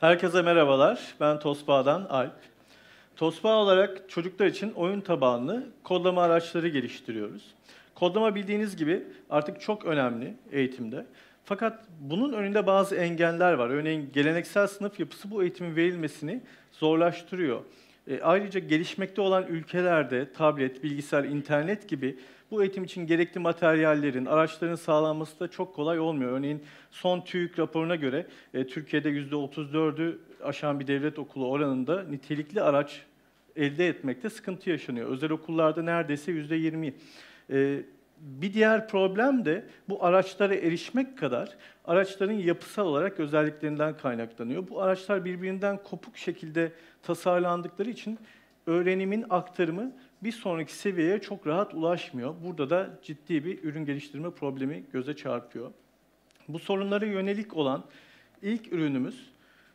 Herkese merhabalar. Ben Tosbağ'dan Alp. Tosbağ olarak çocuklar için oyun tabanlı kodlama araçları geliştiriyoruz. Kodlama bildiğiniz gibi artık çok önemli eğitimde. Fakat bunun önünde bazı engeller var. Örneğin geleneksel sınıf yapısı bu eğitimin verilmesini zorlaştırıyor. E, ayrıca gelişmekte olan ülkelerde tablet, bilgisayar, internet gibi bu eğitim için gerekli materyallerin, araçların sağlanması da çok kolay olmuyor. Örneğin son TÜİK raporuna göre e, Türkiye'de %34'ü aşan bir devlet okulu oranında nitelikli araç elde etmekte sıkıntı yaşanıyor. Özel okullarda neredeyse %20. E, bir diğer problem de bu araçlara erişmek kadar araçların yapısal olarak özelliklerinden kaynaklanıyor. Bu araçlar birbirinden kopuk şekilde tasarlandıkları için öğrenimin aktarımı bir sonraki seviyeye çok rahat ulaşmıyor. Burada da ciddi bir ürün geliştirme problemi göze çarpıyor. Bu sorunlara yönelik olan ilk ürünümüz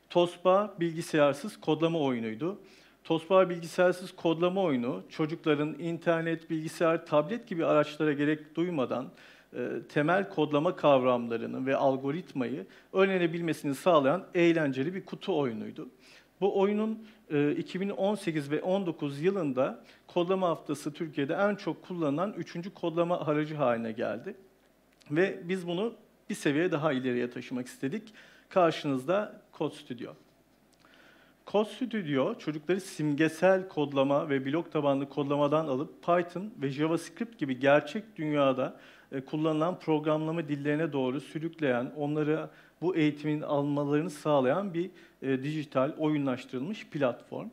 Tosba bilgisayarsız kodlama oyunuydu. Tosba bilgisayarsız kodlama oyunu çocukların internet, bilgisayar, tablet gibi araçlara gerek duymadan e, temel kodlama kavramlarını ve algoritmayı öğrenebilmesini sağlayan eğlenceli bir kutu oyunuydu. Bu oyunun 2018 e, ve 19 yılında kodlama haftası Türkiye'de en çok kullanılan üçüncü kodlama aracı haline geldi. Ve biz bunu bir seviye daha ileriye taşımak istedik. Karşınızda Code Studio. Code Studio çocukları simgesel kodlama ve blok tabanlı kodlamadan alıp Python ve JavaScript gibi gerçek dünyada e, kullanılan programlama dillerine doğru sürükleyen, onları bu eğitimin almalarını sağlayan bir e, dijital, oyunlaştırılmış platform.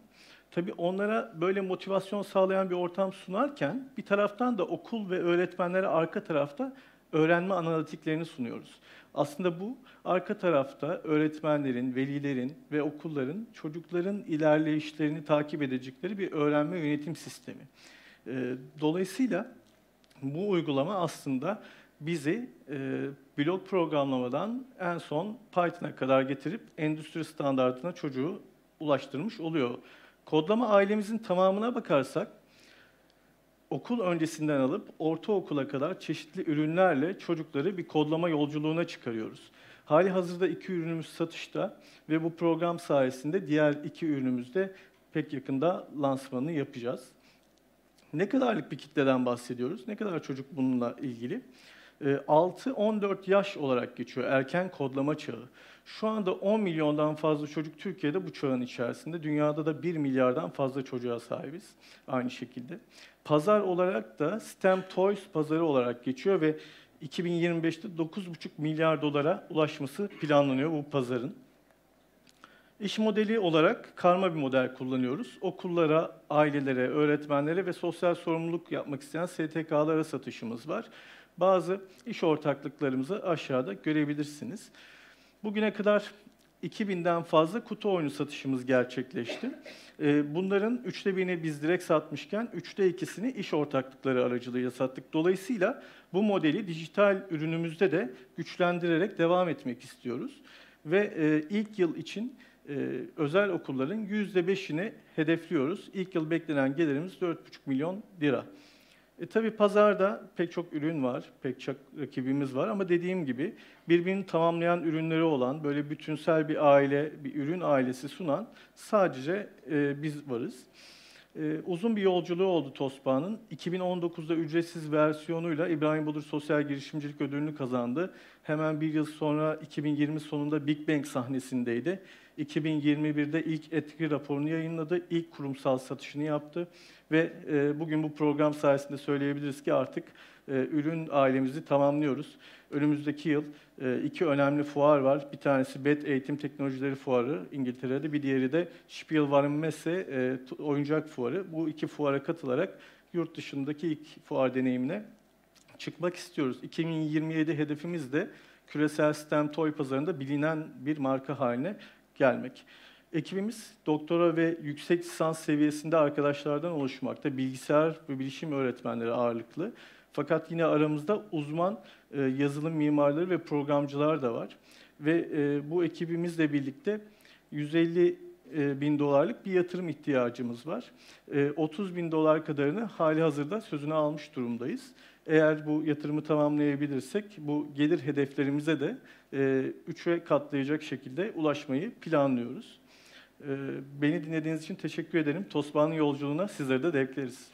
Tabii onlara böyle motivasyon sağlayan bir ortam sunarken bir taraftan da okul ve öğretmenlere arka tarafta öğrenme analitiklerini sunuyoruz. Aslında bu arka tarafta öğretmenlerin, velilerin ve okulların çocukların ilerleyişlerini takip edecekleri bir öğrenme yönetim sistemi. E, dolayısıyla bu uygulama aslında bizi e, blok programlamadan en son Python'a kadar getirip endüstri standartına çocuğu ulaştırmış oluyor. Kodlama ailemizin tamamına bakarsak okul öncesinden alıp ortaokula kadar çeşitli ürünlerle çocukları bir kodlama yolculuğuna çıkarıyoruz. Hali hazırda iki ürünümüz satışta ve bu program sayesinde diğer iki ürünümüzde pek yakında lansmanını yapacağız. Ne kadarlık bir kitleden bahsediyoruz? Ne kadar çocuk bununla ilgili? 6-14 ee, yaş olarak geçiyor erken kodlama çağı. Şu anda 10 milyondan fazla çocuk Türkiye'de bu çağın içerisinde. Dünyada da 1 milyardan fazla çocuğa sahibiz aynı şekilde. Pazar olarak da STEM Toys pazarı olarak geçiyor ve 2025'te 9,5 milyar dolara ulaşması planlanıyor bu pazarın. İş modeli olarak karma bir model kullanıyoruz. Okullara, ailelere, öğretmenlere ve sosyal sorumluluk yapmak isteyen STK'lara satışımız var. Bazı iş ortaklıklarımızı aşağıda görebilirsiniz. Bugüne kadar 2000'den fazla kutu oyunu satışımız gerçekleşti. Ee, bunların üçte birini biz direkt satmışken üçte ikisini iş ortaklıkları aracılığıyla sattık. Dolayısıyla bu modeli dijital ürünümüzde de güçlendirerek devam etmek istiyoruz. Ve e, ilk yıl için e, özel okulların %5'ini hedefliyoruz. İlk yıl beklenen gelirimiz 4,5 milyon lira. E tabii pazarda pek çok ürün var, pek çok rakibimiz var ama dediğim gibi birbirini tamamlayan ürünleri olan, böyle bütünsel bir aile, bir ürün ailesi sunan sadece e, biz varız. E, uzun bir yolculuğu oldu Tosbağ'ın. 2019'da ücretsiz versiyonuyla İbrahim Budur Sosyal Girişimcilik Ödülünü kazandı. Hemen bir yıl sonra 2020 sonunda Big Bang sahnesindeydi. 2021'de ilk etki raporunu yayınladı, ilk kurumsal satışını yaptı ve e, bugün bu program sayesinde söyleyebiliriz ki artık e, ürün ailemizi tamamlıyoruz. Önümüzdeki yıl e, iki önemli fuar var. Bir tanesi BED Eğitim Teknolojileri Fuarı İngiltere'de, bir diğeri de Spielwarenmesse oyuncak fuarı. Bu iki fuara katılarak yurt dışındaki ilk fuar deneyimine çıkmak istiyoruz. 2027 hedefimiz de küresel sistem toy pazarında bilinen bir marka haline gelmek. Ekibimiz doktora ve yüksek lisans seviyesinde arkadaşlardan oluşmakta. Bilgisayar ve bilişim öğretmenleri ağırlıklı. Fakat yine aramızda uzman e, yazılım mimarları ve programcılar da var. Ve e, bu ekibimizle birlikte 150 e, bin dolarlık bir yatırım ihtiyacımız var. 30 bin dolar kadarını hali hazırda sözüne almış durumdayız. Eğer bu yatırımı tamamlayabilirsek bu gelir hedeflerimize de 3'e katlayacak şekilde ulaşmayı planlıyoruz. Ee, beni dinlediğiniz için teşekkür ederim. Tosbağa'nın yolculuğuna sizleri de dekleriz.